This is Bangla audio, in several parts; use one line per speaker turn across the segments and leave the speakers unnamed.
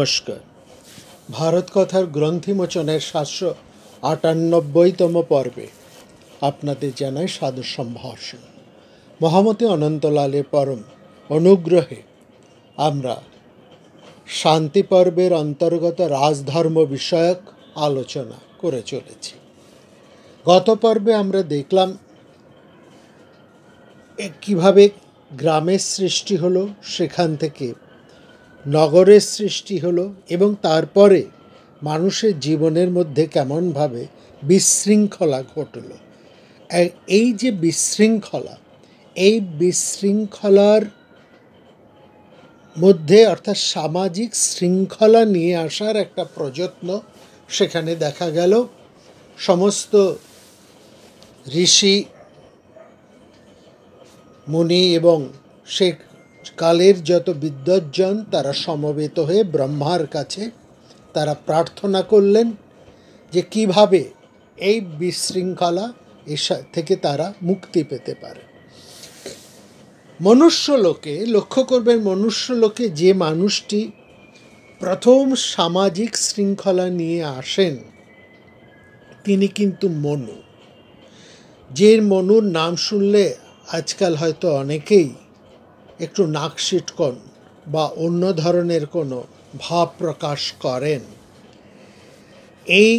নমস্কার। ভারত কথার গ্রন্থিমোচনের সাতশো আটানব্বইতম পর্বে আপনাদের জানাই সাদর সম্ভাষণ। মহামতি অনন্তলালের পরম অনুগ্রহে আমরা শান্তি পর্বের অন্তর্গত রাজধর্ম বিষয়ক আলোচনা করে চলেছি। গত পর্বে আমরা দেখলাম কীভাবে গ্রামের সৃষ্টি হলো, সেখান থেকে নগরের সৃষ্টি হলো এবং তারপরে মানুষের জীবনের মধ্যে কেমনভাবে বিশৃঙ্খলা ঘটলো। এই যে বিশৃঙ্খলা, এই বিশৃঙ্খলার মধ্যে অর্থাৎ সামাজিক শৃঙ্খলা নিয়ে আসার একটা প্রযত্ন সেখানে দেখা গেল। সমস্ত ঋষি, মুনি এবং সে কালের যত বিদ্বজ্জন তারা সমবেত হয়ে ব্রহ্মার কাছে তারা প্রার্থনা করলেন যে কীভাবে এই বিশৃঙ্খলা থেকে তারা মুক্তি পেতে পারে। মনুষ্য লোকে লক্ষ্য করবেন মনুষ্য লোকে যে মানুষটি প্রথম সামাজিক শৃঙ্খলা নিয়ে আসেন, তিনি কিন্তু মনু। যে মনুর নাম শুনলে আজকাল হয়তো অনেকেই একটু নাক সিটকন বা অন্য ধরনের কোনো ভাব প্রকাশ করেন। এই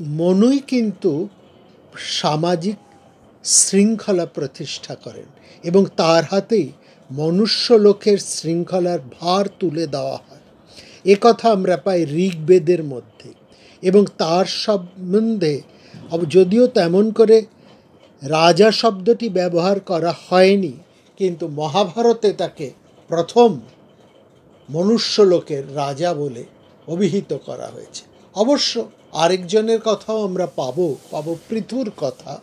মনুই কিন্তু সামাজিক শৃঙ্খলা প্রতিষ্ঠা করেন এবং তার হাতেই মনুষ্য লোকের শৃঙ্খলার ভার তুলে দেওয়া হয়। কথা আমরা পাই ঋগ্বেদের মধ্যে এবং তার সম্বন্ধে যদিও তেমন করে রাজা শব্দটি ব্যবহার করা হয়নি কিন্তু মহাভারতে তাকে প্রথম মনুষ্য লোকের রাজা বলে অভিহিত করা হয়েছে। অবশ্য আরেকজনের কথাও আমরা পাবো পাবো পৃথুর কথা।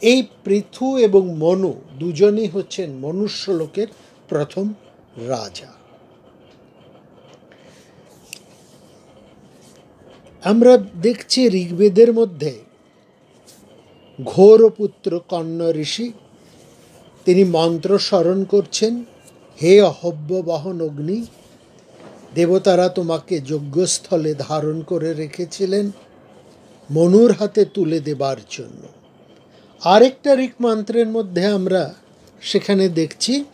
এই পৃথু এবং মনু দুজনই হচ্ছেন মনুষ্য লোকের প্রথম রাজা। আমরা দেখছি ঋগ্বেদের মধ্যে ঘোরপুত্র কন্ন ঋষি তিনি মন্ত্র স্মরণ করছেন, হে অহব্য বহন অগ্নি, দেবতারা তোমাকে যজ্ঞস্থলে ধারণ করে রেখেছিলেন, মনুর হাতে তুলে দেবার জন্য। আরেকটা ঋক মন্ত্রের মধ্যে আমরা সেখানে দেখছি,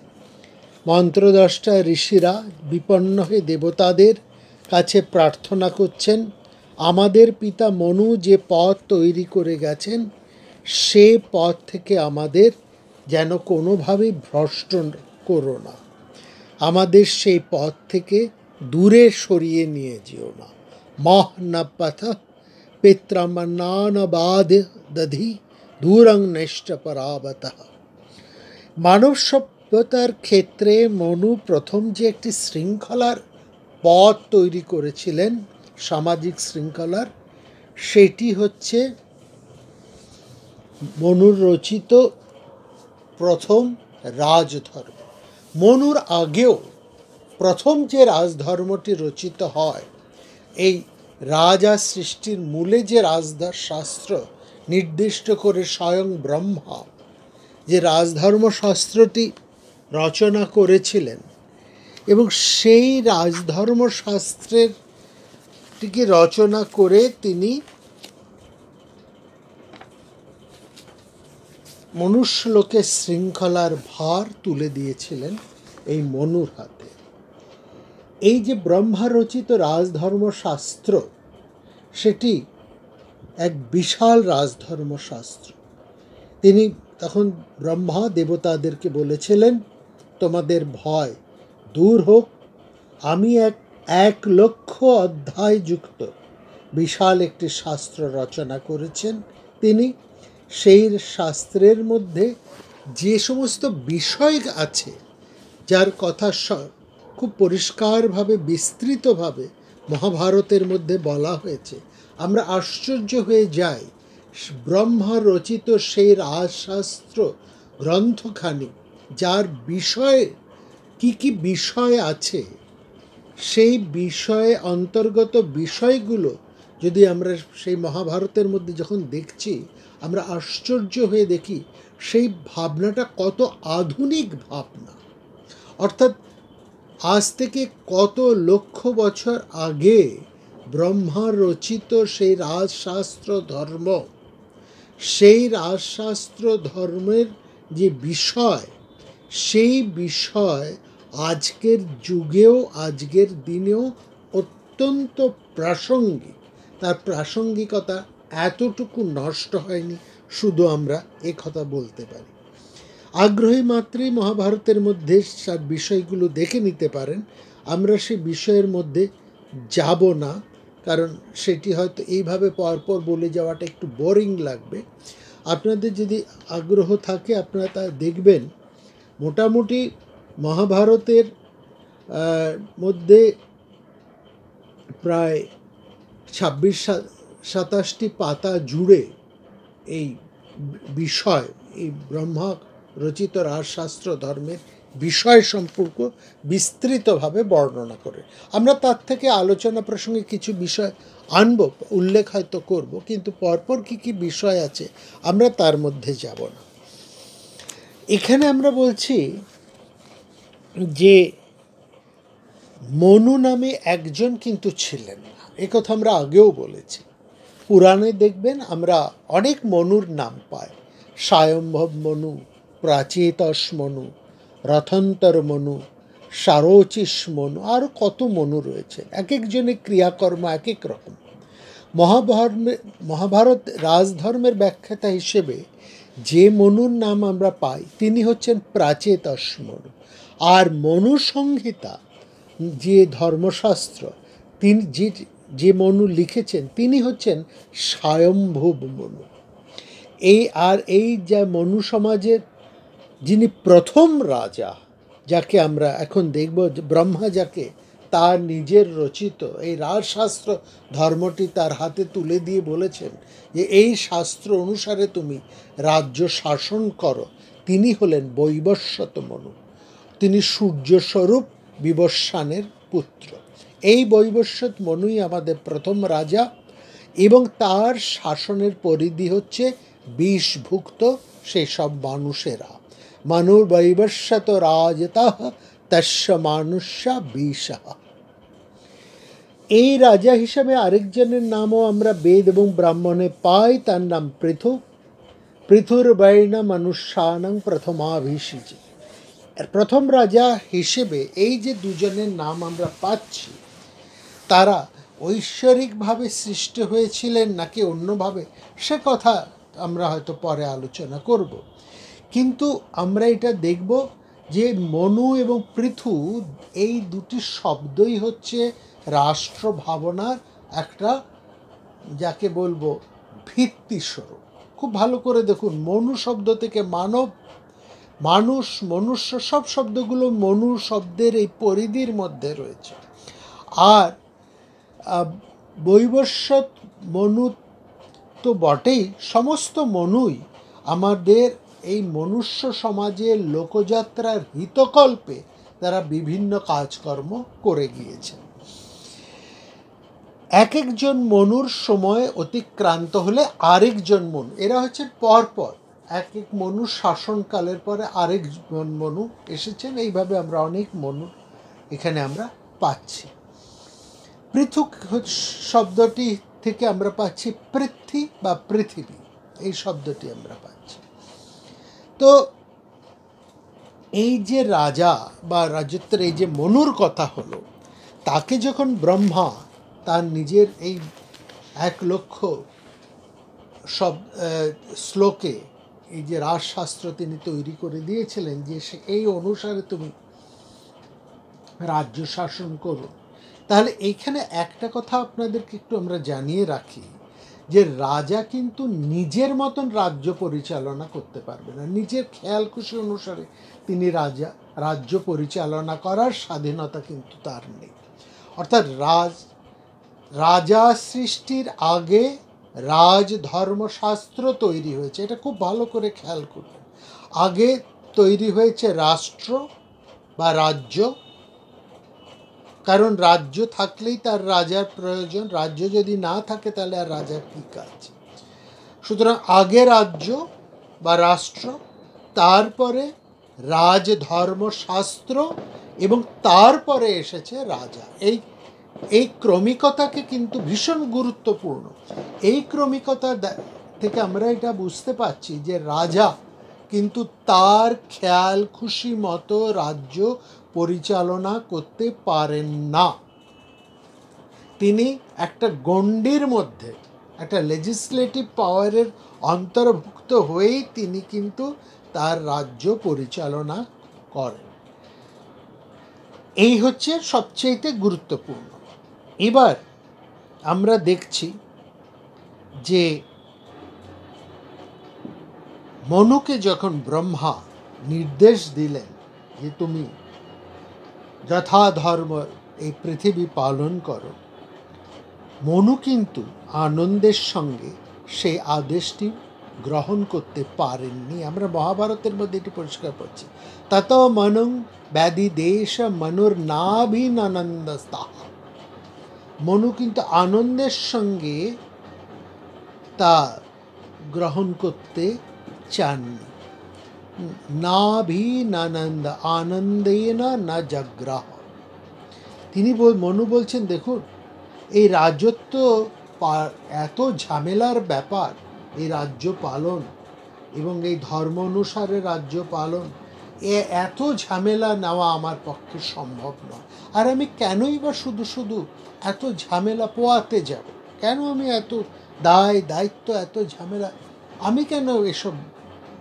মন্ত্রদ্রষ্টা ঋষিরা বিপন্ন হয়ে দেবতাদের কাছে প্রার্থনা করছেন, আমাদের পিতা মনু যে পথ তৈরি করে গেছেন, সে পথ থেকে আমাদের যেন কোনোভাবে ভ্রষ্ট করো না। আমাদের সেই পথ থেকে দূরে সরিয়ে নিয়ে যেও না। মহ না পথ পিত্রামান্নানবাদ দধি, দূরং নেষ্ট পরাবত। মানব সভ্যতার ক্ষেত্রে মনু প্রথম যে একটি শৃঙ্খলার পথ তৈরি করেছিলেন, সামাজিক শৃঙ্খলার, সেটি হচ্ছে মনুর রচিত প্রথম রাজধর্ম। মনুর আগেও প্রথম যে রাজধর্মটি রচিত হয়, এই রাজা সৃষ্টির মূলে যে রাজদার শাস্ত্র নির্দিষ্ট করে স্বয়ং ব্রহ্মা, যে রাজধর্ম শাস্ত্রটি রচনা করেছিলেন এবং সেই রাজধর্ম শাস্ত্রের রচনা করে তিনি মনুষ্যলোকে শৃঙ্খলার ভার তুলে দিয়েছিলেন এই মনুর হাতে। এই যে ব্রহ্মা রচিত রাজধর্ম শাস্ত্র সেটি এক বিশাল রাজধর্ম শাস্ত্র তিনি তখন ব্রহ্মা দেবতাদেরকে বলেছিলেন, তোমাদের ভয় দূর হোক, আমি এক এক লক্ষ অধ্যায় যুক্ত বিশাল একটি শাস্ত্র রচনা করেছেন তিনি। সেই শাস্ত্রের মধ্যে যে সমস্ত বিষয় আছে, যার কথা খুব পরিষ্কারভাবে, বিস্তৃতভাবে মহাভারতের মধ্যে বলা হয়েছে। আমরা আশ্চর্য হয়ে যাই। ব্রহ্মা রচিত সেই রাজশাস্ত্র গ্রন্থখানি, যার বিষয়ে, কি কি বিষয় আছে, সেই বিষয়ে অন্তর্গত বিষয়গুলো যদি আমরা সেই মহাভারতের মধ্যে যখন দেখছি, আমরা আশ্চর্য হয়ে দেখি সেই ভাবনাটা কত আধুনিক ভাবনা। অর্থাৎ আজ থেকে কত লক্ষ বছর আগে ব্রহ্মা রচিত সেই রাজশাস্ত্র ধর্ম, সেই রাজশাস্ত্র ধর্মের যে বিষয়, সেই বিষয় আজকের যুগেও, আজকের দিনেও অত্যন্ত প্রাসঙ্গিক। তার প্রাসঙ্গিকতা এতটুকু নষ্ট হয়নি, শুধু আমরা এ কথা বলতে পারি। আগ্রহী মাত্রই মহাভারতের মধ্যে সব বিষয়গুলো দেখে নিতে পারেন। আমরা সে বিষয়ের মধ্যে যাব না, কারণ সেটি হয়তো এইভাবে পরপর বলে যাওয়াটা একটু বোরিং লাগবে। আপনাদের যদি আগ্রহ থাকে, আপনারা তা দেখবেন। মোটামুটি মহাভারতের মধ্যে প্রায় ছাব্বিশ সাতাশটি পাতা জুড়ে এই বিষয়, এই ব্রহ্মা রচিত রাজশাস্ত্র ধর্মের বিষয় সম্পর্ক বিস্তৃতভাবে বর্ণনা করে। আমরা তার থেকে আলোচনা প্রসঙ্গে কিছু বিষয় আনব, উল্লেখ হয়তো করব, কিন্তু পরপর কি কি বিষয় আছে আমরা তার মধ্যে যাব না। এখানে আমরা বলছি যে মনু নামে একজন কিন্তু ছিলেন। না কথা আমরা আগেও বলেছি। পুরাণে দেখবেন আমরা অনেক মনুর নাম পাই। স্বয়ম্ভব মনু, প্রাচীতস মনু, রথন্তর মনু, সারোচিস মনু আরও কত মনু রয়েছে। এক একজনের ক্রিয়াকর্ম এক এক রকম। মহাভারত মহাভারত রাজধর্মের ব্যাখ্যাতা হিসেবে যে মনুর নাম আমরা পাই, তিনি হচ্ছেন প্রাচেতস মনু। আর মনু সংহিতা যে ধর্মশাস্ত্র, তিনি যে যে মনু লিখেছেন, তিনি হচ্ছেন স্বয়ম্ভুব মনু। এই আর এই যা মনু সমাজের যিনি প্রথম রাজা, যাকে আমরা এখন দেখব, ব্রহ্মা যাকে, তার নিজের রচিত এই রাজশাস্ত্র ধর্মটি তার হাতে তুলে দিয়ে বলেছেন যে, এই শাস্ত্র অনুসারে তুমি রাজ্য শাসন করো। তিনি হলেন বৈবস্বত মনু। তিনি সূর্যস্বরূপ বিবস্বানের পুত্র। এই বৈবস্বত মনুই আমাদের প্রথম রাজা এবং তার শাসনের পরিধি হচ্ছে বিষভুক্ত সেসব মানুষেরা। মানুর বৈবস্বত রাজতঃ তস্য মানুষ্যা বিষা। এই রাজা হিসাবে আরেকজনের নামও আমরা বেদ এবং ব্রাহ্মণে পাই, তার নাম পৃথু। পৃথুর বৈণ মনুষ্যানং প্রথমাভিষিজি। প্রথম রাজা হিসেবে এই যে দুজনের নাম আমরা পাচ্ছি তারা ঐশ্বরিকভাবে সৃষ্টি হয়েছিলেন নাকি অন্যভাবে? সে কথা আমরা হয়তো পরে আলোচনা করব। কিন্তু আমরা এটা দেখব যে মনু এবং পৃথু এই দুটি শব্দই হচ্ছে রাষ্ট্র ভাবনার একটা যাকে বলব ভিত্তিস্বরূপ খুব ভালো করে দেখুন, মনু শব্দ থেকে মানব, মানুষ, মনুষ্য সব শব্দগুলো মনু শব্দের এই পরিধির মধ্যে রয়েছে। আর বৈবস্বত মনু তো বটেই, সমস্ত মনুই আমাদের এই মনুষ্য সমাজের লোকযাত্রার হিতকল্পে তারা বিভিন্ন কাজকর্ম করে গিয়েছে। এক একজন মনুর সময় অতিক্রান্ত হলে আরেকজন মনু, এরা হচ্ছে পরপর। এক এক মনু শাসনকালের পরে আরেকজন মনু এসেছেন, এইভাবে আমরা অনেক মনু এখানে আমরা পাচ্ছি। পৃথক শব্দটি থেকে আমরা পাচ্ছি পৃথ্বী বা পৃথিবী। এই শব্দটি আমরা পাচ্ছি। তো এই যে রাজা বা রাজত্বের এই যে মনুর কথা হলো, তাকে যখন ব্রহ্মা তার নিজের এই এক লক্ষ সব শ্লোকে এই যে রাজশাস্ত্র তিনি তৈরি করে দিয়েছিলেন যে সে এই অনুসারে তুমি রাজ্য শাসন করো। তাহলে এইখানে একটা কথা আপনাদেরকে একটু আমরা জানিয়ে রাখি যে রাজা কিন্তু নিজের মতন রাজ্য পরিচালনা করতে পারবে না। নিজের খেয়াল খুশি অনুসারে তিনি রাজা, রাজ্য পরিচালনা করার স্বাধীনতা কিন্তু তার নেই। অর্থাৎ রাজ, রাজা সৃষ্টির আগে রাজ ধর্মশাস্ত্র তৈরি হয়েছে। এটা খুব ভালো করে খেয়াল করবেন। আগে তৈরি হয়েছে রাষ্ট্র বা রাজ্য কারণ রাজ্য থাকলেই তার রাজার প্রয়োজন, রাজ্য যদি না থাকে তাহলে আর রাজার কী কাজ? সুতরাং আগে রাজ্য বা রাষ্ট্র, তারপরে রাজধর্মশাস্ত্র এবং তারপরে এসেছে রাজা। এই এই ক্রমিকতাকে কিন্তু ভীষণ গুরুত্বপূর্ণ। এই ক্রমিকতা থেকে আমরা এটা বুঝতে পারছি যে রাজা কিন্তু তার খেয়াল, খুশি মতো রাজ্য পরিচালনা করতে পারেন না। তিনি একটা গণ্ডির মধ্যে, একটা লেজিসলেটিভ পাওয়ারের অন্তর্ভুক্ত হয়েই তিনি কিন্তু তার রাজ্য পরিচালনা করেন। এই হচ্ছে সবচেয়েতে গুরুত্বপূর্ণ। এবার আমরা দেখছি যে মনুকে যখন ব্রহ্মা নির্দেশ দিলেন যে তুমি যথাধর্ম এই পৃথিবী পালন করো। মনু কিন্তু আনন্দের সঙ্গে সেই আদেশটি গ্রহণ করতে পারেননি। আমরা মহাভারতের মধ্যে এটি পরিষ্কার পাচ্ছি তত মনং ব্যাধি দেশ মনুর নাভিনানন্দস্তাহ মনু কিন্তু আনন্দের সঙ্গে তা গ্রহণ করতে চাননি। নাভিনানন্দ আনন্দেন না জাগ্রাহ। তিনি মনু বলছেন, দেখুন, এই রাজত্ব এত ঝামেলার ব্যাপার, এই রাজ্য পালন এবং এই ধর্ম অনুসারে রাজ্য পালন, এ, এত ঝামেলা নেওয়া আমার পক্ষে সম্ভব নয়। আর আমি কেনই বা শুধু শুধু এত ঝামেলা পোয়াতে যাব? কেন আমি এত দায় দায়িত্ব এত ঝামেলা, আমি কেন এসব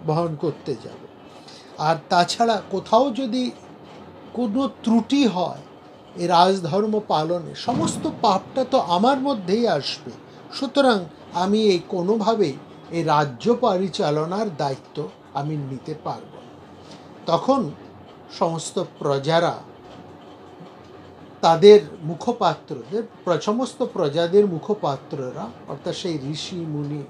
বহন করতে যাব? আর তাছাড়া কোথাও যদি কোনো ত্রুটি হয় এই রাজধর্ম পালনে, সমস্ত পাপটা তো আমার মধ্যেই আসবে। সুতরাং আমি এই কোনোভাবেই এই রাজ্য পরিচালনার দায়িত্ব আমি নিতে পারব তখন সমস্ত প্রজারা তাদের মুখপাত্রদের, সমস্ত প্রজাদের মুখপাত্ররা, অর্থাৎ সেই ঋষি, মুনি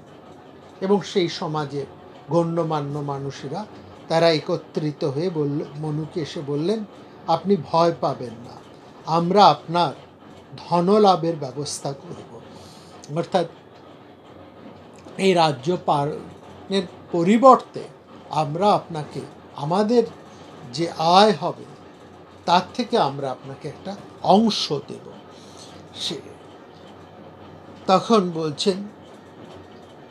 এবং সেই সমাজের গণ্যমান্য মানুষেরা তারা একত্রিত হয়ে বলল, মনুকে এসে বললেন, আপনি ভয় পাবেন না। আমরা আপনার ধনলাভের ব্যবস্থা করব। অর্থাৎ এই রাজ্য পালনের পরিবর্তে আমরা আপনাকে, আমাদের যে আয় হবে, তার থেকে আমরা আপনাকে একটা অংশ দেব। সে তখন বলছেন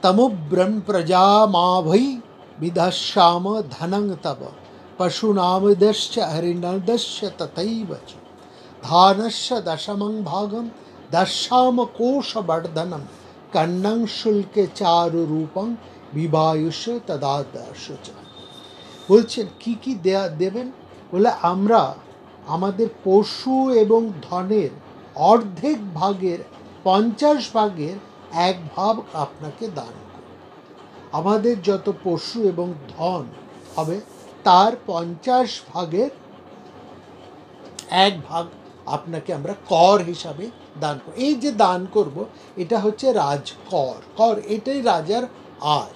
তমুব্রম প্রজা মাভৈ বিধাশ্যাম ধনং তব পশুনামদশ্চ হরিণদশ্চ তথৈব চ ধানস্য দশমং ভাগম দশাম কোষবর্ধনম কন্নং শুল্কে চারু রূপং বিবায়ুষ তদাদর্শ বলছেন, কি কি দেয়া, দেবেন? বলে, আমরা আমাদের পশু এবং ধনের অর্ধেক ভাগের পঞ্চাশ ভাগের এক ভাগ আপনাকে দান আমাদের যত পশু এবং ধন হবে, তার পঞ্চাশ ভাগের এক ভাগ আপনাকে আমরা কর হিসাবে দান করব। এই যে দান করব, এটা হচ্ছে রাজকর। কর কর এটাই রাজার আয়।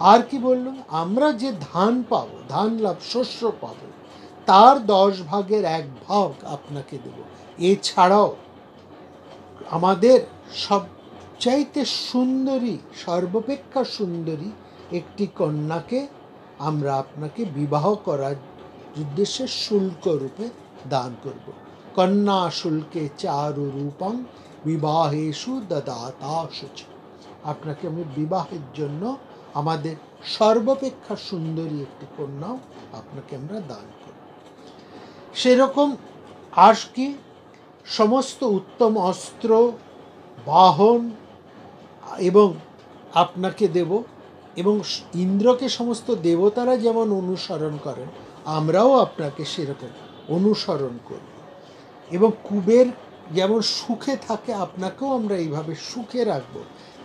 আর কি বললাম আমরা যে ধান পাব, ধান লাভ, শস্য পাব, তার দশ ভাগের এক ভাগ আপনাকে দেব। এছাড়াও আমাদের সবচাইতে সুন্দরী, সর্বাপেক্ষা সুন্দরী একটি কন্যাকে আমরা আপনাকে বিবাহ করার উদ্দেশ্যে শুল্ক রূপে দান করব। কন্যা শুল্কে চারু রূপং বিবাহেশু দদাতাশুচ আপনাকে আমি বিবাহের জন্য আমাদের সর্বাপেক্ষা সুন্দরী একটি কন্যাও আপনাকে আমরা দান করব। সেরকম আর কি? সমস্ত উত্তম অস্ত্র, বাহন এবং আপনাকে দেব এবং ইন্দ্রকে সমস্ত দেবতারা যেমন অনুসরণ করেন, আমরাও আপনাকে সেরকম অনুসরণ করব এবং কুবের যেমন সুখে থাকে, আপনাকেও আমরা এইভাবে সুখে রাখব।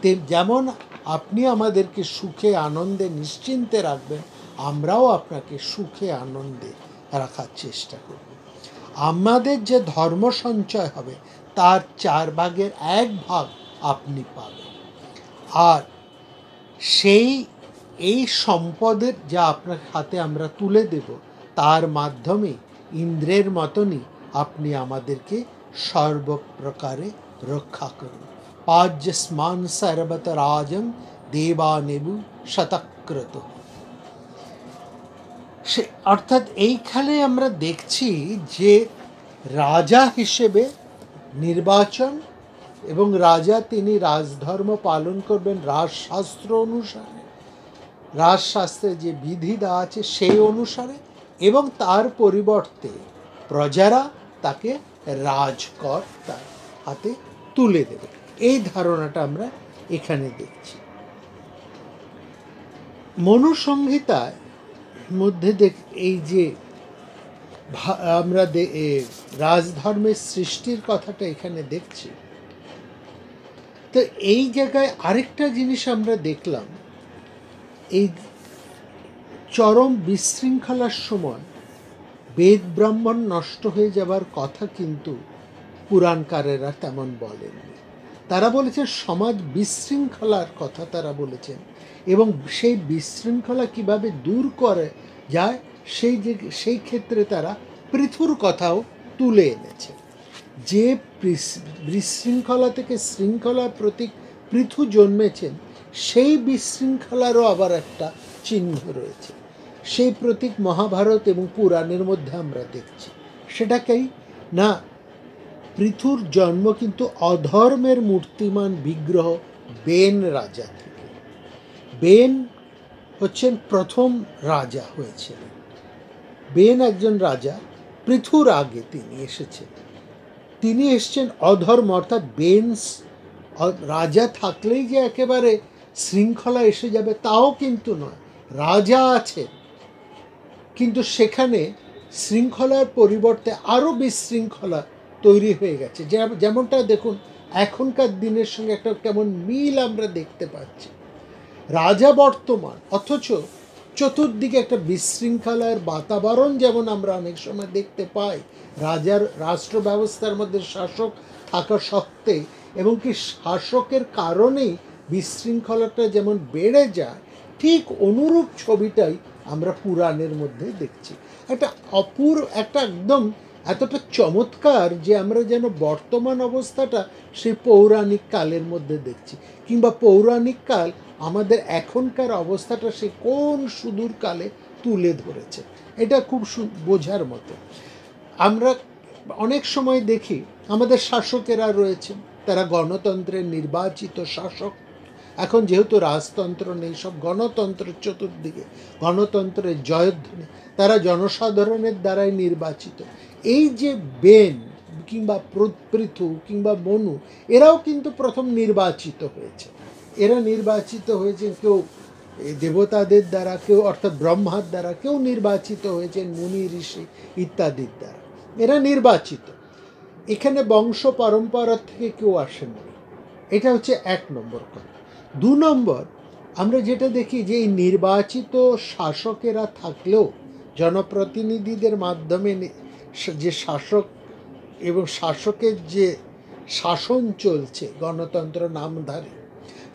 তে যেমন আপনি আমাদেরকে সুখে, আনন্দে, নিশ্চিন্তে রাখবেন, আমরাও আপনাকে সুখে, আনন্দে রাখার চেষ্টা করব। আমাদের যে ধর্ম সঞ্চয় হবে, তার চার ভাগের এক ভাগ আপনি পাবেন। আর সেই, এই সম্পদের যা আপনার হাতে আমরা তুলে দেব, তার মাধ্যমে ইন্দ্রের মতনই আপনি আমাদেরকে সর্বপ্রকারে রক্ষা করুন। পাজ্যস্মান সর্বত রাজং দেবা নেবু শতক্রত সে, অর্থাৎ এইখানে আমরা দেখছি যে রাজা হিসেবে নির্বাচন এবং রাজা তিনি রাজধর্ম পালন করবেন রাজশাস্ত্র অনুসারে। রাজশাস্ত্রে যে বিধি দেওয়া আছে সেই অনুসারে এবং তার পরিবর্তে প্রজারা তাকে রাজকর তার হাতে তুলে দেবে। এই ধারণাটা আমরা এখানে দেখছি। মনুসংহিতায় মধ্যে দেখ, এই যে আমরা রাজধর্মের সৃষ্টির কথাটা এখানে দেখছি। তো এই জায়গায় আরেকটা জিনিস আমরা দেখলাম, এই চরম বিশৃঙ্খলার সময় বেদ ব্রাহ্মণ নষ্ট হয়ে যাবার কথা কিন্তু পুরাণকারেরা তেমন বলেননি। তারা বলেছে সমাজ বিশৃঙ্খলার কথা তারা বলেছেন এবং সেই বিশৃঙ্খলা কীভাবে দূর করে যায়, সেই যে, সেই ক্ষেত্রে তারা পৃথুর কথাও তুলে এনেছে। যে বিশৃঙ্খলা থেকে শৃঙ্খলার প্রতীক পৃথু জন্মেছেন, সেই বিশৃঙ্খলারও আবার একটা চিহ্ন রয়েছে। সেই প্রতীক মহাভারত এবং পুরাণের মধ্যে আমরা দেখছি। সেটাকেই, না, পৃথুর জন্ম কিন্তু অধর্মের মূর্তিমান বিগ্রহ বেন রাজা থেকে। বেন হচ্ছেন প্রথম রাজা হয়েছিলেন। বেন একজন রাজা, পৃথুর আগে তিনি এসেছেন। তিনি এসছেন অধর্ম, অর্থাৎ বেন্স রাজা থাকলেই যে একেবারে শৃঙ্খলা এসে যাবে তাও কিন্তু নয়, রাজা আছে। কিন্তু সেখানে শৃঙ্খলার পরিবর্তে আরও বিশৃঙ্খলা তৈরি হয়ে গেছে। যেমনটা দেখুন, এখনকার দিনের সঙ্গে একটা কেমন মিল আমরা দেখতে পাচ্ছি। রাজা বর্তমান, অথচ চতুর্দিকে একটা বিশৃঙ্খলার বাতাবরণ যেমন আমরা অনেক সময় দেখতে পাই, রাজার রাষ্ট্র ব্যবস্থার মধ্যে শাসক থাকা সত্ত্বে এবং কি শাসকের কারণেই বিশৃঙ্খলাটা যেমন বেড়ে যায়, ঠিক অনুরূপ ছবিটাই আমরা পুরাণের মধ্যে দেখছি। একটা অপূর একটা একদম এতটা চমৎকার যে আমরা যেন বর্তমান অবস্থাটা সেই পৌরাণিক কালের মধ্যে দেখছি। কিংবা পৌরাণিক কাল আমাদের এখনকার অবস্থাটা সে কোন সুদূর কালে তুলে ধরেছে। এটা খুব বোঝার মতো। আমরা অনেক সময় দেখি, আমাদের শাসকেরা রয়েছে তারা গণতন্ত্রের নির্বাচিত শাসক। এখন যেহেতু রাজতন্ত্র নেই, সব গণতন্ত্রের চতুর্দিকে, গণতন্ত্রের জয়ধ্বনি, তারা জনসাধারণের দ্বারাই নির্বাচিত। এই যে বেন কিংবা পৃথু কিংবা বনু, এরাও কিন্তু প্রথম নির্বাচিত হয়েছে। এরা নির্বাচিত হয়েছে, কেউ দেবতাদের দ্বারা, কেউ অর্থাৎ ব্রহ্মার দ্বারা, কেউ নির্বাচিত হয়েছেন মুনি, ঋষি ইত্যাদির দ্বারা। এরা নির্বাচিত। এখানে বংশ পরম্পরা থেকে কেউ আসেননি এটা হচ্ছে এক নম্বর কথা। দু নম্বর, আমরা যেটা দেখি যে এই নির্বাচিত শাসকেরা থাকলেও জনপ্রতিনিধিদের মাধ্যমে যে শাসক এবং শাসকের যে শাসন চলছে, গণতন্ত্র নামধারী,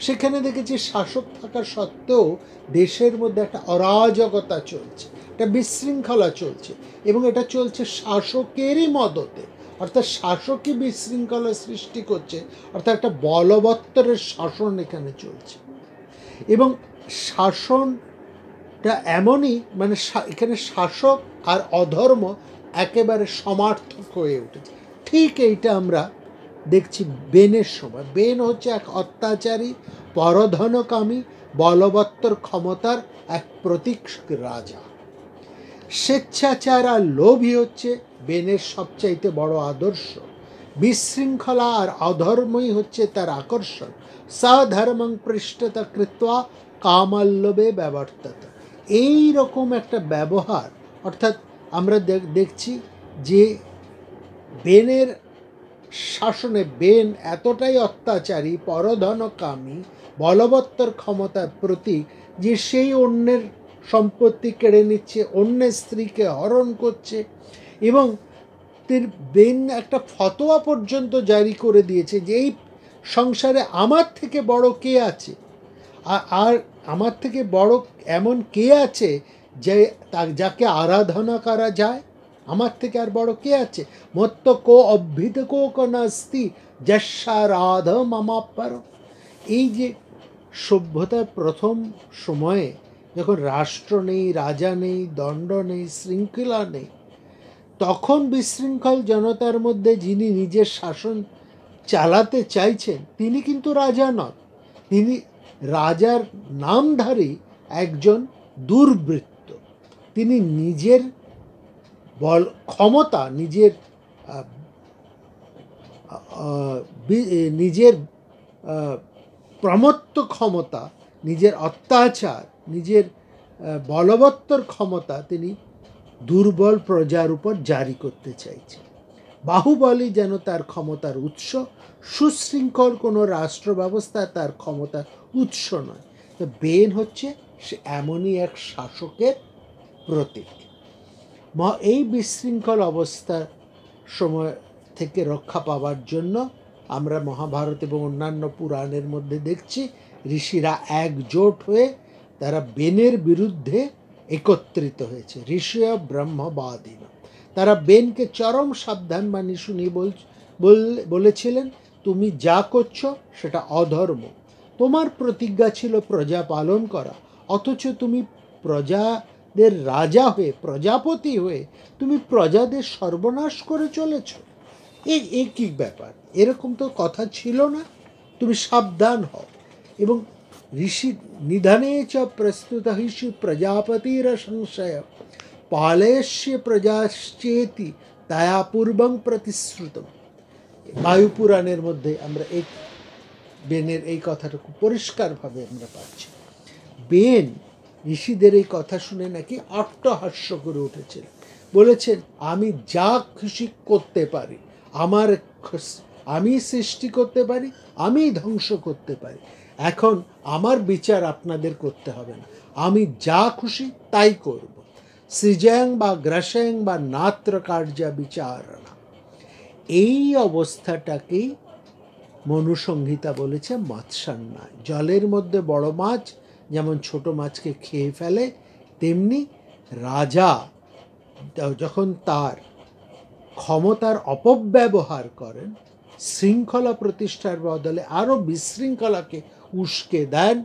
সেখানে দেখেছি শাসক থাকা সত্ত্বেও দেশের মধ্যে একটা অরাজকতা চলছে, একটা বিশৃঙ্খলা চলছে এবং এটা চলছে শাসকেরই মদতে। অর্থাৎ শাসকই বিশৃঙ্খলা সৃষ্টি করছে, অর্থাৎ একটা বলবত্তরের শাসন এখানে চলছে। এবং শাসনটা এমনই মানে এখানে শাসক আর অধর্ম একেবারে সমার্থক হয়ে উঠেছে। ঠিক এইটা আমরা দেখছি বেনের সময়। বেন হচ্ছে এক অত্যাচারী, পরধনকামী, বলবত্তর ক্ষমতার এক প্রতীক রাজা। স্বেচ্ছাচার আর লোভই হচ্ছে বেনের সবচাইতে বড় আদর্শ। বিশৃঙ্খলা আর অধর্মই হচ্ছে তার আকর্ষণ। সধর্মং পৃষ্ঠতা কৃত্বা কামাল্লবে ব্যবর্তত। এই রকম একটা ব্যবহার, অর্থাৎ আমরা দেখছি যে বেনের শাসনে বেন এতটাই অত্যাচারী, পরধনকামী, বলবত্তর ক্ষমতার প্রতীক যে সেই অন্যের সম্পত্তি কেড়ে নিচ্ছে, অন্যের স্ত্রীকে হরণ করছে এবং তির বেন একটা ফতোয়া পর্যন্ত জারি করে দিয়েছে যে এই সংসারে আমার থেকে বড় কে আছে? আর আমার থেকে বড় এমন কে আছে যে যাকে আরাধনা করা যায়, আমার থেকে আর বড় কে আছে? মত্ত কো অভ্যিত কো নাস্তি যশারাধ মামাপার এই যে সভ্যতার প্রথম সময়ে যখন রাষ্ট্র নেই, রাজা নেই, দণ্ড নেই, শৃঙ্খলা নেই, তখন বিশৃঙ্খল জনতার মধ্যে যিনি নিজের শাসন চালাতে চাইছেন, তিনি কিন্তু রাজা নন। তিনি রাজার নামধারী একজন দুর্বৃত্ত। তিনি নিজের বল, ক্ষমতা, নিজের নিজের প্রমত্ত ক্ষমতা, নিজের অত্যাচার, নিজের বলবত্তর ক্ষমতা তিনি দুর্বল প্রজার উপর জারি করতে চাইছে বাহুবলই যেন তার ক্ষমতার উৎস, সুশৃঙ্খল কোনো রাষ্ট্র ব্যবস্থা তার ক্ষমতার উৎস নয়। তো বেন হচ্ছে সে এমনই এক শাসকের প্রতীক। এই বিশৃঙ্খল অবস্থার সময় থেকে রক্ষা পাওয়ার জন্য আমরা মহাভারত এবং অন্যান্য পুরাণের মধ্যে দেখছি, ঋষিরা একজোট হয়ে তারা বেনের বিরুদ্ধে একত্রিত হয়েছে। ঋষিয় ব্রহ্মবাদীন। তারা বেনকে চরম সাবধান বাণী শুনি বলেছিলেন, তুমি যা করছ সেটা অধর্ম। তোমার প্রতিজ্ঞা ছিল প্রজা পালন করা। অথচ তুমি প্রজাদের রাজা হয়ে, প্রজাপতি হয়ে তুমি প্রজাদের সর্বনাশ করে চলেছ। এই এই কী ব্যাপার? এরকম তো কথা ছিল না। তুমি সাবধান হও। এবং ঋষি নিধনে চ প্রস্তুত হিসু প্রজাপতির সংশয়। পালেশ্য প্রজাশ্চেতি তায়া পূর্বং প্রতিশ্রুতম। বায়ুপুরাণের মধ্যে আমরা এই বেনের এই কথাটা খুব পরিষ্কারভাবে আমরা পাচ্ছি। বেন ঋষিদের এই কথা শুনে নাকি অট্টহাস্য করে উঠেছিলেন বলেছেন, আমি যা খুশি করতে পারি, আমার আমি সৃষ্টি করতে পারি, আমি ধ্বংস করতে পারি। এখন আমার বিচার আপনাদের করতে হবে না। আমি যা খুশি তাই করব। সৃজয়ং বা গ্রাসয়ং বা নাত্র কার্যা বিচারণা। এই অবস্থাটাকেই মনুসংহিতা বলেছে মৎস্যান্নায়। জলের মধ্যে বড় মাছ যেমন ছোট মাছকে খেয়ে ফেলে, তেমনি রাজা, যখন তার ক্ষমতার অপব্যবহার করেন, শৃঙ্খলা প্রতিষ্ঠার বদলে আরও বিশৃঙ্খলাকে উস্কে দেন,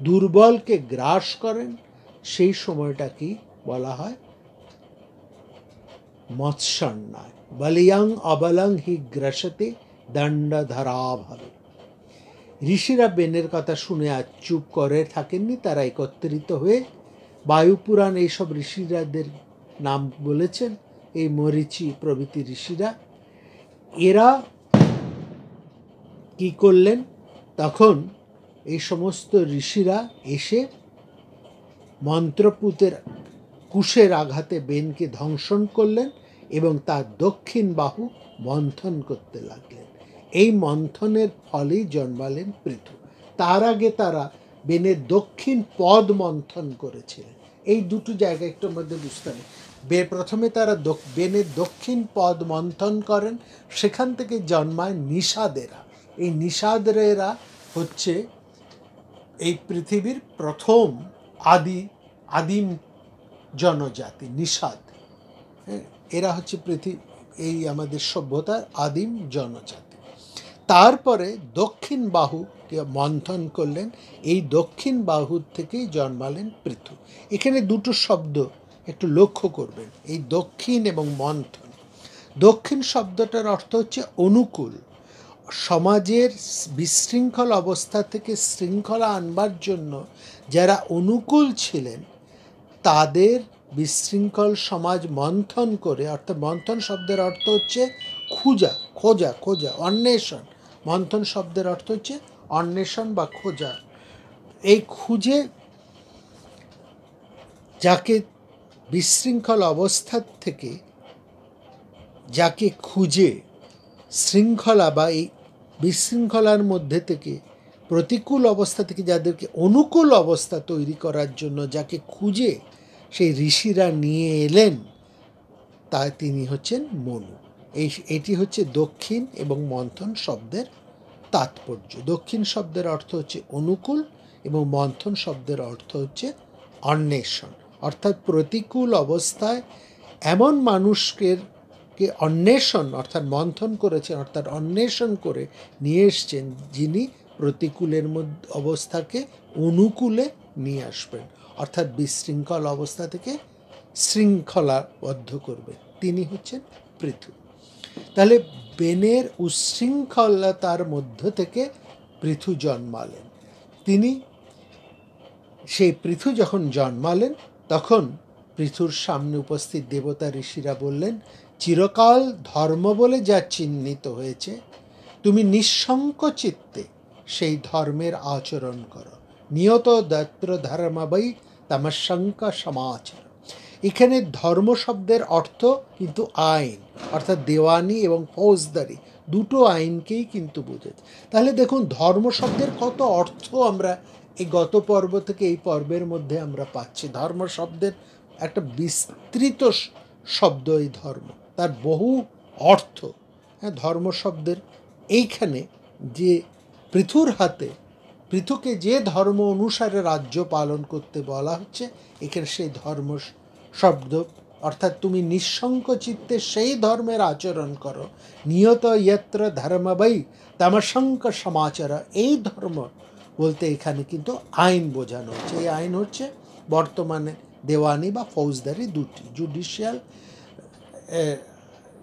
দুর্বলকে গ্রাস করেন, সেই সময়টাকেই বলা হয়? মৎস্যন্যায় বলিয়াং অবলং হি গ্রসতে দণ্ডধরাভাবে। ঋষিরা বেনের কথা শুনে আর চুপ করে থাকেননি, তারা একত্রিত হয়ে বায়ুপুরাণ এইসব ঋষিরাদের নাম বলেছেন। এই মরিচি প্রভৃতি ঋষিরা, এরা কি করলেন? তখন এই সমস্ত ঋষিরা এসে মন্ত্রপুতের কুশের আঘাতে বেনকে ধ্বংসন করলেন এবং তার দক্ষিণ বাহু মন্থন করতে লাগলেন। এই মন্থনের ফলেই জন্মালেন পৃথু। তার আগে তারা বেনের দক্ষিণ পদ মন্থন করেছিলেন। এই দুটো জায়গা একটু মধ্যে বুঝতে হবে। বে প্রথমে তারা বেনের দক্ষিণ পদ মন্থন করেন, সেখান থেকে জন্মায় নিষাদেরা। এই নিষাদেরা হচ্ছে এই পৃথিবীর প্রথম আদি, আদিম জনজাতি, নিষাদ। হ্যাঁ এরা হচ্ছে পৃথিবী এই আমাদের সভ্যতার আদিম জনজাতি। তারপরে দক্ষিণ বাহুকে মন্থন করলেন। এই দক্ষিণ বাহুর থেকেই জন্মালেন পৃথু। এখানে দুটো শব্দ একটু লক্ষ্য করবেন, এই দক্ষিণ এবং মন্থন। দক্ষিণ শব্দটার অর্থ হচ্ছে অনুকূল। সমাজের বিশৃঙ্খল অবস্থা থেকে শৃঙ্খলা আনবার জন্য যারা অনুকূল ছিলেন, তাদের বিশৃঙ্খল সমাজ মন্থন করে, অর্থাৎ মন্থন শব্দের অর্থ হচ্ছে খুঁজা, খোঁজা খোঁজা, অন্বেষণ। মন্থন শব্দের অর্থ হচ্ছে অন্বেষণ বা খোঁজা। এই খুঁজে যাকে বিশৃঙ্খল অবস্থা থেকে, যাকে খুঁজে শৃঙ্খলা বা এই বিশৃঙ্খলার মধ্যে থেকে, প্রতিকূল অবস্থা থেকে যাদেরকে অনুকূল অবস্থা তৈরি করার জন্য যাকে খুঁজে সেই ঋষিরা নিয়ে এলেন, তা তিনি হচ্ছেন মনু। এই এটি হচ্ছে দক্ষিণ এবং মন্থন শব্দের তাৎপর্য। দক্ষিণ শব্দের অর্থ হচ্ছে অনুকূল এবং মন্থন শব্দের অর্থ হচ্ছে অন্বেষণ। অর্থাৎ প্রতিকূল অবস্থায় এমন মানুষকে কে অন্বেষণ, অর্থাৎ মন্থন করেছেন, অর্থাৎ অন্বেষণ করে নিয়ে এসছেন, যিনি প্রতিকূলের মধ্যে, অবস্থাকে অনুকূলে নিয়ে আসবেন। অর্থাৎ বিশৃঙ্খল অবস্থা থেকে শৃঙ্খলাবদ্ধ করবে তিনি হচ্ছেন পৃথু। তাহলে বেনের উচ্ছৃঙ্খলতার মধ্য থেকে পৃথু জন্মালেন। তিনি সেই পৃথু যখন জন্মালেন, তখন পৃথুর সামনে উপস্থিত দেবতা ঋষিরা বললেন, চিরকাল ধর্ম বলে যা চিহ্নিত হয়েছে, তুমি নিঃশঙ্ক চিত্তে সেই ধর্মের আচরণ করো। নিয়ত দত্র ধর্মাবৈ তামশঙ্ক সমাচার এখানে ধর্ম শব্দের অর্থ কিন্তু আইন, অর্থাৎ দেওয়ানি এবং ফৌজদারি, দুটো আইনকেই কিন্তু বোঝাচ্ছে। তাহলে দেখুন, ধর্ম শব্দের কত অর্থ আমরা এই গত পর্ব থেকে এই পর্বের মধ্যে আমরা পাচ্ছি। ধর্ম শব্দের একটা বিস্তৃত শব্দ এই ধর্ম, তার বহু অর্থ। হ্যাঁ ধর্ম শব্দের এইখানে যে পৃথুর হাতে, পৃথুকে যে ধর্ম অনুসারে রাজ্য পালন করতে বলা হচ্ছে, এখানে সেই ধর্ম শব্দ, অর্থাৎ তুমি নিঃসঙ্ক চিত্তে সেই ধর্মের আচরণ করো। নিয়ত ইয়ত্র ধর্মবাই তামসঙ্ক সমাচার। এই ধর্ম বলতে এখানে কিন্তু আইন বোঝানো হচ্ছে। এই আইন হচ্ছে বর্তমানে দেওয়ানি বা ফৌজদারি দুটি। জুডিশিয়াল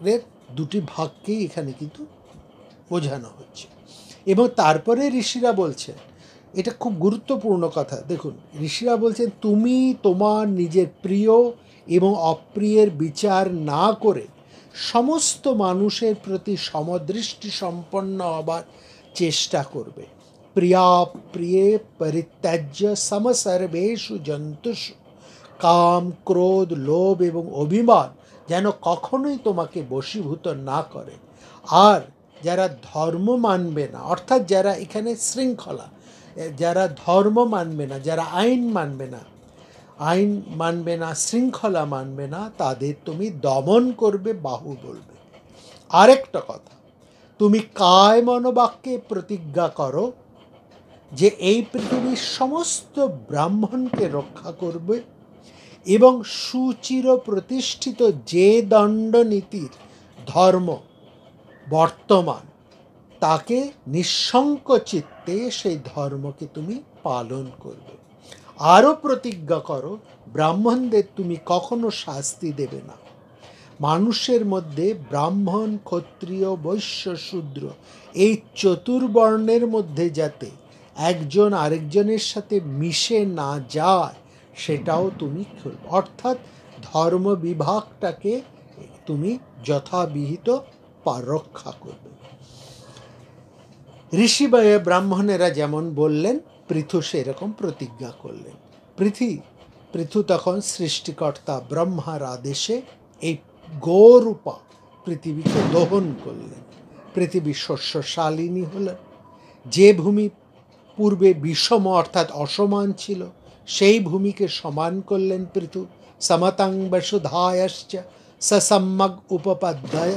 এর দুটি ভাগকেই এখানে কিন্তু বোঝানো হচ্ছে। এবং তারপরে ঋষিরা বলছেন এটা খুব গুরুত্বপূর্ণ কথা। দেখুন, ঋষিরা বলছেন, তুমি তোমার নিজের প্রিয় এবং অপ্রিয়ের বিচার না করে সমস্ত মানুষের প্রতি সমদৃষ্টি সম্পন্ন হবার চেষ্টা করবে। প্রিয়া প্রিয়ে পরিত্যাজ্য সমসর্বেশু জন্তুষু। কাম, ক্রোধ, লোভ এবং অভিমান যেন কখনোই তোমাকে বশীভূত না করে। আর যারা ধর্ম মানবে না, অর্থাৎ যারা এখানে শৃঙ্খলা যারা ধর্ম মানবে না, যারা আইন মানবে না, আইন মানবে না, শৃঙ্খলা মানবে না, তাদের তুমি দমন করবে, বাহু বলবে। আরেকটা কথা, তুমি কায় মনোবাক্যে প্রতিজ্ঞা করো যে এই পৃথিবীর সমস্ত ব্রাহ্মণকে রক্ষা করবে এবং সুচির প্রতিষ্ঠিত যে দণ্ডনীতির ধর্ম বর্তমান তাকে নিঃশঙ্ক চিত্তে সেই ধর্মকে তুমি পালন করবে। আরও প্রতিজ্ঞা করো, ব্রাহ্মণদের তুমি কখনো শাস্তি দেবে না। মানুষের মধ্যে ব্রাহ্মণ, ক্ষত্রিয়, বৈশ্য, শূদ্র এই চতুর্বর্ণের মধ্যে যাতে একজন আরেকজনের সাথে মিশে না যায়, সেটাও তুমি অর্থাৎ ধর্ম বিভাগটাকে তুমি যথাবিহিত রক্ষা করবে। ঋষি ব্রাহ্মণেরা যেমন বললেন, পৃথু সেরকম প্রতিজ্ঞা করলেন। পৃথি, পৃথু তখন সৃষ্টিকর্তা ব্রহ্মার আদেশে এই গৌরূপা পৃথিবীকে দহন করলেন। পৃথিবী শস্যশালিনী হলেন। যে ভূমি পূর্বে বিষম অর্থাৎ অসমান ছিল, সেই ভূমিকে সমান করলেন পৃথু। সমতাং বসুধায়শ্চ সসম্যগ উপপাধ্যায়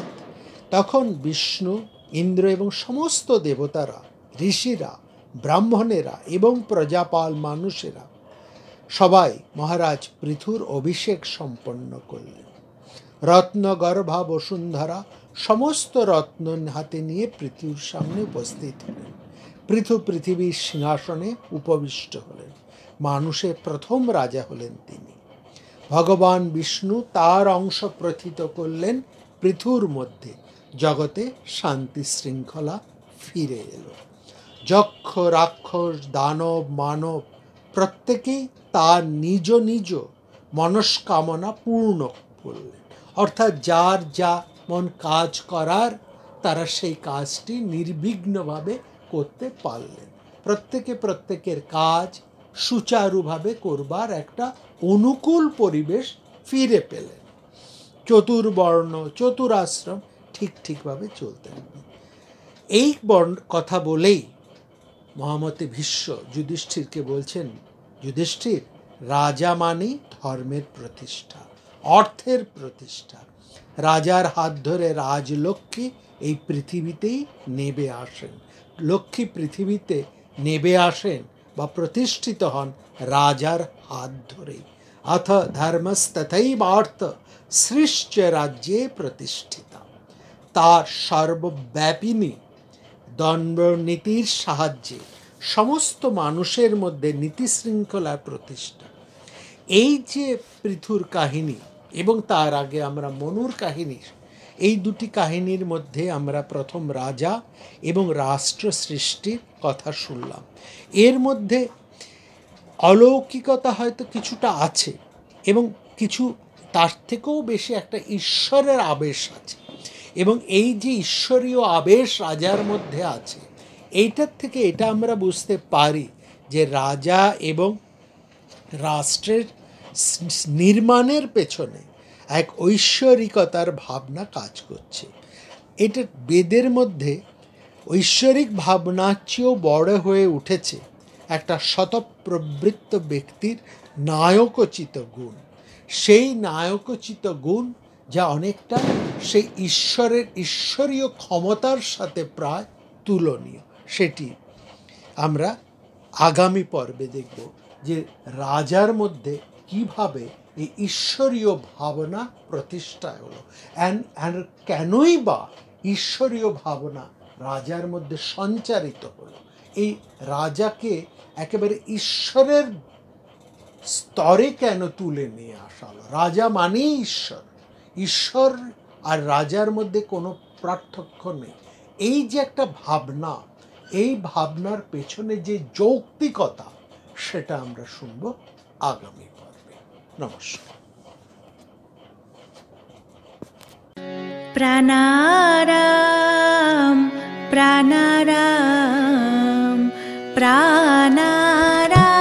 তখন বিষ্ণু ইন্দ্র এবং সমস্ত দেবতারা, ঋষিরা, ব্রাহ্মণেরা এবং প্রজাপাল মানুষেরা সবাই মহারাজ পৃথুর অভিষেক সম্পন্ন করলেন। রত্নগর্ভা বসুন্ধরা সমস্ত রত্ন হাতে নিয়ে পৃথুর সামনে উপস্থিত হলেন। পৃথু পৃথিবীর সিংহাসনে উপবিষ্ট হলেন। মানুষের প্রথম রাজা হলেন তিনি। ভগবান বিষ্ণু তার অংশ প্রথিত করলেন পৃথুর মধ্যে। জগতে শান্তি শৃঙ্খলা ফিরে এলো। যক্ষ রাক্ষস দানব, মানব, প্রত্যেকেই তার নিজ নিজ মনস্কামনা পূর্ণ করলেন। অর্থাৎ যার যা মন কাজ করার, তারা সেই কাজটি নির্বিঘ্নভাবে করতে পারলেন। প্রত্যেকে প্রত্যেকের কাজ সুচারুভাবে করবার একটা অনুকূল পরিবেশ ফিরে পেলেন। চতুর্বর্ণ, চতুরাশ্রম ঠিক ঠিকভাবে চলতে এই বর্ণ কথা বলেই মহামতি ভীষ্ম যুধিষ্ঠিরকে বলছেন, যুধিষ্ঠির, রাজা মানেই ধর্মের প্রতিষ্ঠা, অর্থের প্রতিষ্ঠা। রাজার হাত ধরে রাজলক্ষ্মী এই পৃথিবীতেই নেবে আসেন। লক্ষ্মী পৃথিবীতে নেবে আসেন বা প্রতিষ্ঠিত হন রাজার হাত ধরেই। অথ ধর্মস্তথৈবার্থ সৃষ্ট রাজ্যে প্রতিষ্ঠিতা। তার সর্বব্যাপিনী দণ্ডনীতির সাহায্যে সমস্ত মানুষের মধ্যে নীতি শৃঙ্খলার প্রতিষ্ঠা। এই যে পৃথুর কাহিনী এবং তার আগে আমরা মনুর কাহিনী এই দুটি কাহিনীর মধ্যে আমরা প্রথম রাজা এবং রাষ্ট্র সৃষ্টির কথা শুনলাম। এর মধ্যে অলৌকিকতা হয়তো কিছুটা আছে এবং কিছু, তার থেকেও বেশি একটা ঈশ্বরের আবেশ আছে। এবং এই যে ঈশ্বরীয় আবেশ রাজার মধ্যে আছে, এইটার থেকে এটা আমরা বুঝতে পারি যে রাজা এবং রাষ্ট্রের নির্মাণের পেছনে এক ঐশ্বরিকতার ভাবনা কাজ করছে। এটা বেদের মধ্যে ঐশ্বরিক ভাবনার চেয়েও বড় হয়ে উঠেছে একটা শতপ্রবৃত্ত ব্যক্তির নায়কোচিত গুণ। সেই নায়কোচিত গুণ যা অনেকটা সেই ঈশ্বরের ঈশ্বরীয় ক্ষমতার সাথে প্রায় তুলনীয়। সেটি আমরা আগামী পর্বে দেখব যে রাজার মধ্যে কীভাবে এই ঈশ্বরীয় ভাবনা প্রতিষ্ঠা হলো অ্যান্ড কেনই বা ঈশ্বরীয় ভাবনা রাজার মধ্যে সঞ্চারিত হলো। এই রাজাকে একেবারে ঈশ্বরের স্তরে কেন তুলে নিয়ে আসা হলো? রাজা মানেই ঈশ্বর। ঈশ্বর আর রাজার মধ্যে কোনো পার্থক্য নেই। এই যে একটা ভাবনা, এই ভাবনার পেছনে যে যৌক্তিকতা, সেটা আমরা শুনব আগামী পর্বে। নমস্কার।
প্রাণারাম প্রাণারাম প্রাণারাম।